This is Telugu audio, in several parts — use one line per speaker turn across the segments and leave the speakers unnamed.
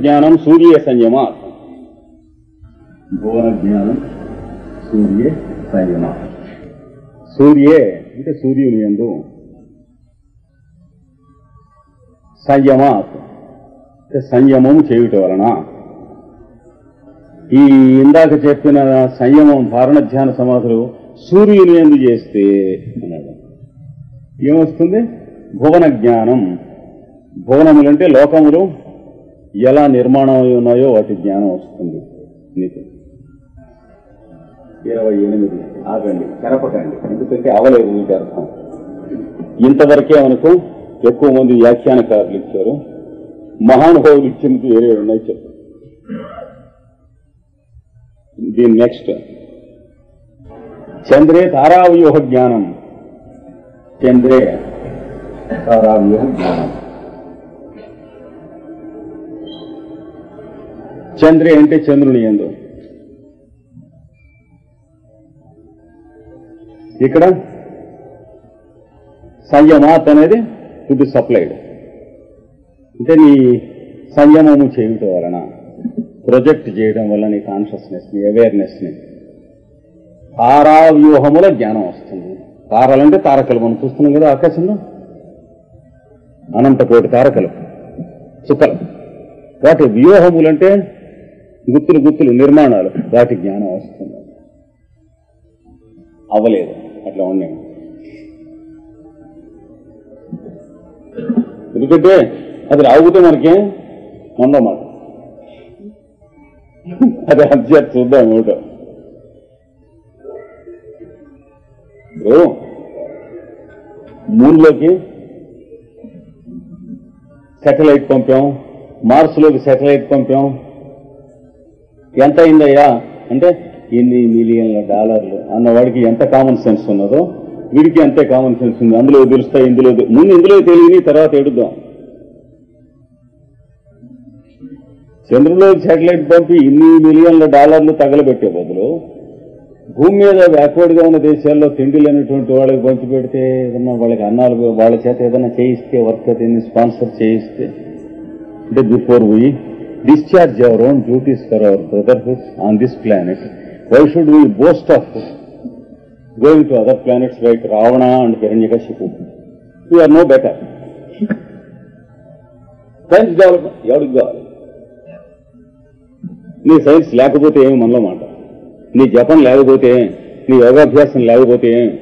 జ్ఞానం సూర్య సంయమ భువన జ్ఞానం సూర్య సంయమ. సూర్యే అంటే సూర్యుని ఎందు సంయమాత్ సంయమం చేయుట వలన. ఈ ఇందాక చెప్పిన సంయమం ధారణ ధ్యాన సమాధులు సూర్యుని ఎందు చేస్తే అన్నాడు. ఏమొస్తుంది? భువన జ్ఞానం. భువనములంటే లోకములు. ఎలా నిర్మాణం ఉన్నాయో వాటి జ్ఞానం వస్తుంది నీకు. ఇరవై ఎనిమిది. ఆగండి కరపకండి ఎందుకంటే అవలేదు మీకు అర్థం. ఇంతవరకే మనకు ఎక్కువ మంది వ్యాఖ్యానకారులు ఇచ్చారు. మహానుభావులు ఇచ్చినది వేరే ఉన్నాయి చెప్పు. దీని నెక్స్ట్. చంద్రే తారావ్యూహ జ్ఞానం. చంద్రే తారావ్యూహ జ్ఞానం. చంద్రే అంటే చంద్రుని ఎందు. ఇక్కడ సంయమాత్ అనేది టు బి సప్లైడ్ అంటే నీ సంయమము చేయటం వలన ప్రొజెక్ట్ చేయడం వల్ల నీ కాన్షియస్నెస్ని అవేర్నెస్ని తారావ్యూహముల జ్ఞానం వస్తుంది. తారాలంటే తారకలు మనం చూస్తున్నాం కదా ఆకాశంలో? అనంతకోటి తారకలు. చుక్కలు వాటి వ్యూహములంటే గుత్తులు గుత్తులు నిర్మాణాలు. వాటి జ్ఞానం వస్తుంది. అవ్వలేదు అట్లా ఉన్నాయి. ఎందుకంటే అది రాకపోతే మనకి? మొన్నమాట అది అధ్యాత్ చూద్దాం ఏమిటో. ఇప్పుడు మూన్లోకి శాటిలైట్ పంపాం. మార్స్లోకి శాటిలైట్ పంపాం. ఎంత అయిందయ్యా? అంటే ఇన్ని మిలియన్ల డాలర్లు అన్నవాడికి ఎంత కామన్ సెన్స్ ఉన్నదో వీడికి అంతే కామన్ సెన్స్ ఉంది. అందులో తెలుస్తాయి ఇందులో ముందు ఇందులో తెలియని తర్వాత ఎడుద్దాం చంద్రులో శాటిలైట్ పంపి ఇన్ని మిలియన్ల డాలర్లు తగలబెట్టే బదులు భూమి మీద బ్యాక్వర్డ్గా ఉన్న దేశాల్లో తిండి లేనటువంటి వాళ్ళకి పంచిపెడితే ఏదన్నా వాళ్ళకి అన్నాలు వాళ్ళ చేత ఏదైనా చేయిస్తే వర్క్ దీన్ని స్పాన్సర్ చేయిస్తే అంటే before we discharge our own duties for our brotherhood on this planet why should we boast of going to other planets like Ravana and Hiranyakashipu are no better science development ఎవరికి కావాలి? నీ సైన్స్ లేకపోతే ఏమి మనలో మాట? నీ జపం లేకపోతే నీ యోగాభ్యాసం లేకపోతే ఏం?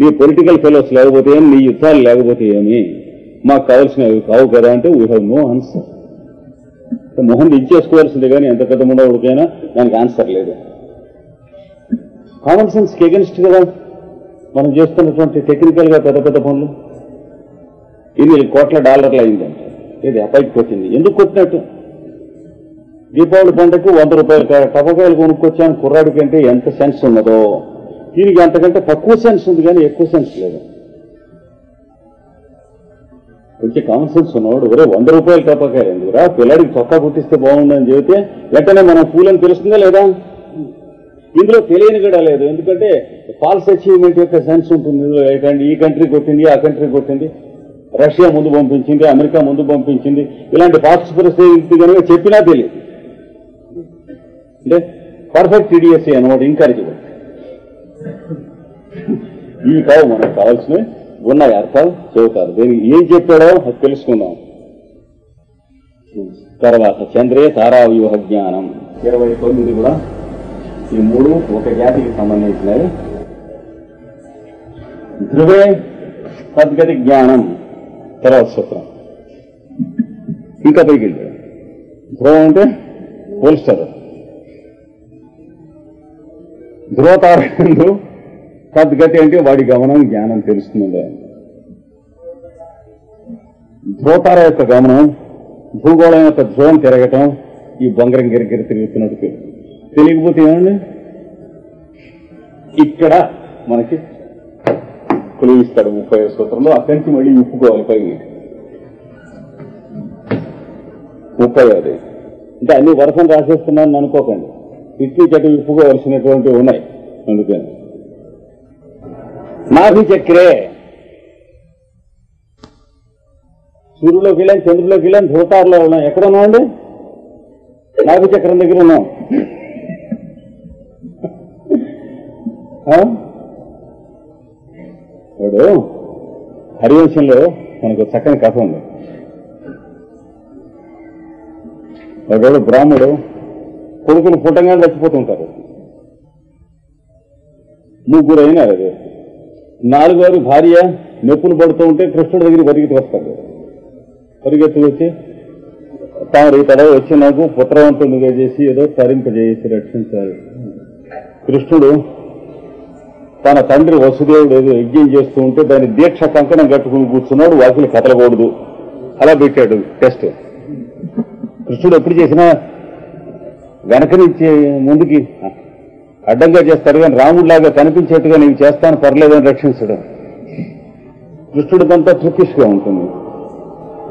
నీ పొలిటికల్ ఫెలోస్ లేకపోతే నీ యుద్ధాలు లేకపోతే ఏమి? మాకు కావాల్సినవి కావు కదా అంటే వీ హ్యావ్ నో ఆన్సర్ మొహం ఇచ్చేసుకోవాల్సిందే కానీ ఎంత పెద్ద ఉండవుడికైనా దానికి ఆన్సర్ లేదు. కామన్ సెన్స్ ఎగెన్స్ట్ కదా. మనం చేస్తున్నటువంటి టెక్నికల్గా పెద్ద పెద్ద పనులు. ఇన్ని కోట్ల డాలర్లు అయిందంటే ఇది అపైకి కొట్టింది? ఎందుకు కొట్టినట్టు? దీపావళి పండుగకు వంద రూపాయలు టపకాయలు కొనుక్కొచ్చాను. కుర్రాడికి అంటే ఎంత సెన్స్ ఉన్నదో. దీనికి అంతకంటే తక్కువ సెన్స్ ఉంది కానీ ఎక్కువ సెన్స్ లేదు. కొంచెం కామన్ సెన్స్ ఉన్నవాడు. ఒరే వంద రూపాయలు టపకాయలు ఎందుకురా? పిల్లాడికి చొక్కా కుట్టిస్తే బాగుండని చెబితే వెంటనే మనం పూలని తెలుస్తుందా లేదా? ఇందులో తెలియని కూడా లేదు. ఎందుకంటే ఫాల్స్ అచీవ్మెంట్ యొక్క సెన్స్ ఉంటుంది ఇందులో. ఈ కంట్రీ కొట్టింది ఆ కంట్రీ కొట్టింది. రష్యా ముందు పంపించింది అమెరికా ముందు పంపించింది. ఇలాంటి ఫాల్స్ పరిస్థితి కనుక చెప్పినా తెలియదు. అంటే పర్ఫెక్ట్ ఇడియసీ అనమాట ఇంకరిజిబుల్ ఇవి కావు మనకు కావాల్సినవి ఉన్నాయి అర్థాలు చెబుతారు దీనికి ఏం చెప్పాడో అది తెలుసుకుందాం. తర్వాత చంద్రే తారావ్యూహ జ్ఞానం. ఇరవై తొమ్మిది కూడా. ఈ మూడు ఒక జాతికి సంబంధించినవి. ధ్రువే సద్గతి జ్ఞానం. తర్వాత సూత్రం. ఇంకా పైకి వెళ్ళాడు ధ్రువం అంటే? పోల్స్తారు ధృవతారాయణుడు సద్గతి అంటే వాడి గమనం జ్ఞానం తెలుస్తుంది ధృవతార యొక్క గమనం భూగోళం యొక్క ధ్రువం తిరగటం ఈ బొంగరం గిరిగిరి తిరుగుతున్నట్టు తెలియకపోతే ఏమండి? ఇక్కడ మనకి కొలిగిస్తాడు ముప్పై సూత్రంలో. అక్కడి నుంచి మళ్ళీ ఉప్పుకోవాలి పైకి. ముప్పై అది అంటే అన్ని వరసను రాసేస్తున్నాను అనుకోకండి. ఇట్లు చెట్టు విప్పుకోవలసినటువంటివి ఉన్నాయి. అందుకని నాభి చక్రే. సూర్యులోకి వెళ్ళాం చంద్రులోకి వెళ్ళాం ధృతారులో ఉన్నాం. ఎక్కడ ఉన్నామండి నాభి చక్రం దగ్గర ఉన్నాం. ఇప్పుడు హరివంశంలో మనకు చక్కని కథ ఉంది. వాడు బ్రాహ్మడు కొడుకులు పుట్టంగా చచ్చిపోతుంటారు ముగ్గురు అయినారు అది నాలుగోరు భార్య నొప్పులు పడుతూ ఉంటే కృష్ణుడి దగ్గర పరిగెత్తి వస్తాడు పరిగెత్తి వచ్చి తాను ఈ తడ వచ్చి నాకు పుత్రవంతునిగా చేసి ఏదో తరింపజేసి రక్షించారు కృష్ణుడు తన తండ్రి వసుదేవుడు ఏదో యజ్ఞం చేస్తూ ఉంటే దాని దీక్ష కంకణం కట్టుకుని కూర్చున్నాడు వాకిలి కదలకూడదు. అలా పెట్టాడు టెస్ట్. కృష్ణుడు ఎప్పుడు చేసినా వెనక నుంచి ముందుకి అడ్డంగా చేస్తాడు కానీ రాముడిలాగా కనిపించేట్టుగా నేను చేస్తాను పర్లేదని రక్షించడం. కృష్ణుడికంతా తృప్తిష్గా ఉంటుంది.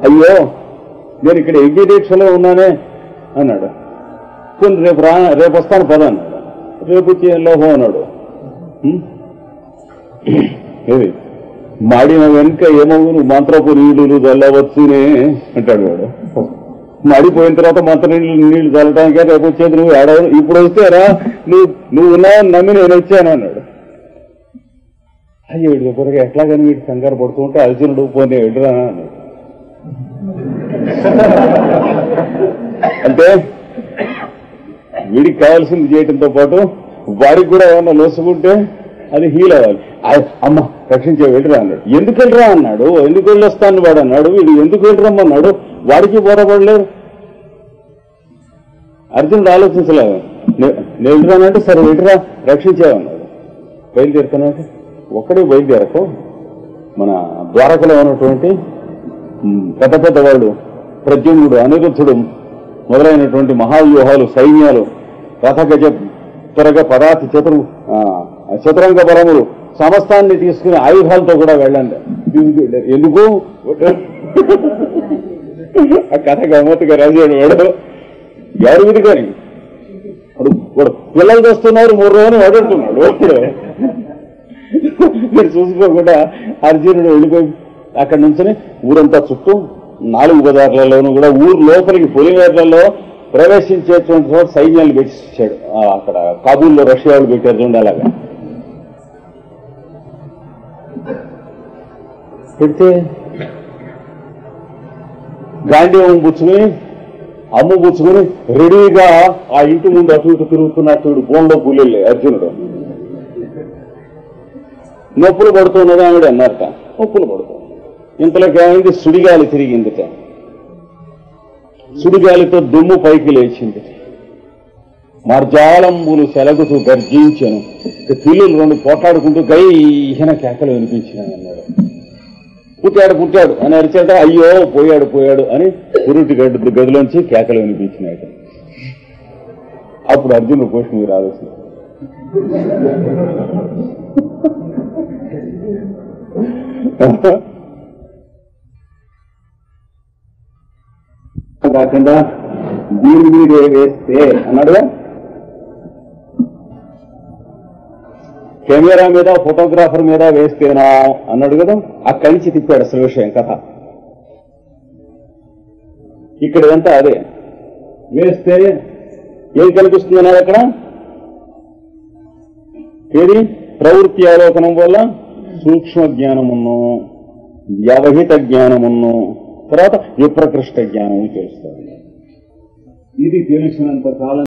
అయ్యో నేను ఇక్కడ ఎగ్గి దీక్షలో ఉన్నానే అన్నాడు. కొన్ని రేపు రా రేపు వస్తాను పద అన్నాడు. రేపు లోహం అన్నాడు. ఏది? మాడిన వెనుక ఏమవును మంత్రపు నీళ్ళు చల్లవచ్చునే అంటాడు వాడు. మాడిపోయిన తర్వాత మంత్ర నీళ్ళు నీళ్ళు చల్లటానికే రేపు వచ్చేది నువ్వు ఏడవ ఇప్పుడు వస్తే రా నువ్వు నువ్వు ఉన్నావని నమ్మి నేను వచ్చాను అన్నాడు. అయ్యో వీడి ఎట్లాగని వీడు కంగారు పడుతుంటే అర్జునుడు పోనీ ఎడురా అన్నాడు. అంటే వీడికి కావాల్సింది చేయటంతో పాటు వాడికి కూడా ఏమన్నా లోసుకుంటే అది హీల్ అవ్వాలి. అమ్మ రక్షించే వెళ్ళరా అన్నాడు. ఎందుకు వెళ్ళరా అన్నాడు? ఎందుకు వెళ్ళొస్తాను వాడు అన్నాడు? వీడు ఎందుకు వెళ్ళరమ్మన్నాడు వాడికి పోరాపడలేరు అర్జునుడు ఆలోచించలేదు. నే- వెళ్ళరానంటే సరే వెళ్ళరా రక్షించేవన్నాడు బయలుదేరుతానంటే ఒక్కడే బయలుదేరకు. మన ద్వారకలో ఉన్నటువంటి పెద్ద పెద్ద వాళ్ళు ప్రద్యుమ్నుడు అనిరుద్ధుడు మొదలైనటువంటి మహావ్యూహాలు సైన్యాలు రథగజ త్వరగా పదాతి చతురు చతురంగ బలములు సమస్తాన్ని తీసుకుని ఆయుధాలతో కూడా వెళ్ళండి. ఎందుకు? ఆ కథ గమ్మత్తుగా రాజాడు వాడు. ఎవరు మీద కానీ వాడు పిల్లలు తెస్తున్నారు మూడు రోజులు వాడుతున్నాడు వాడు మీరు చూసుకోకుండా అర్జునుడు వెళ్ళిపోయి అక్కడి నుంచి ఊరంతా చుట్టూ నాలుగు బజార్లలోనూ కూడా ఊరు లోపలికి పొలిమేర్లలో ప్రవేశించేటువంటి సైన్యాలు పెట్టించాడు. అక్కడ కాబూల్లో రష్యా వాళ్ళు పెట్టారు అలాగా పెడితే గాంధీవం పుచ్చుకుని అమ్ము పుచ్చుకుని రెడీగా ఆ ఇంటి ముందు అటు ఇటు తిరుగుతున్నట్టు బోన్లో కూలీలే అర్జునుడు. నొప్పులు పడుతున్నది ఆవిడ అన్నారట. నొప్పులు పడుతుంది ఇంతలోకి ఏమైంది? సుడిగాలి తిరిగిందిట. సుడిగాలితో దుమ్ము పైకి లేచింది మార్జాలంబులు సెలగుతూ గర్జించాను. పిల్లులు పిల్లలు రెండు పోట్లాడుకుంటూ గైహన కేకలు వినిపించినాయన్నారు. పుట్టాడు పుట్టాడు. అని అరిచేట అయ్యో పోయాడు పోయాడు అని పురుటి గడ్డు గదిలోంచి కేకలు వినిపించినాయట అప్పుడు అర్జునుడు క్వశ్చన్ మీరు ఆలోచన కాకుండా దీని మీదే వేస్తే అన్నాడుగా. కెమెరా మీద ఫోటోగ్రాఫర్ మీద వేస్తేనా అన్నాడు కదా? అక్కడి నుంచి తిప్పాడు అసలు విషయం కథ. ఇక్కడ ఇదంతా అదే. వేస్తే ఏం కనిపిస్తుంది అన్నారు అక్కడ? ఏది? ప్రవృత్తి అవలోకనం వల్ల సూక్ష్మ జ్ఞానమును వ్యవహిత జ్ఞానమును తర్వాత విప్రకృష్ట జ్ఞానము తెలుస్తుంది ఇది తెలిసినంత కాలం